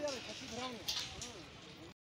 наверное, хотим равно.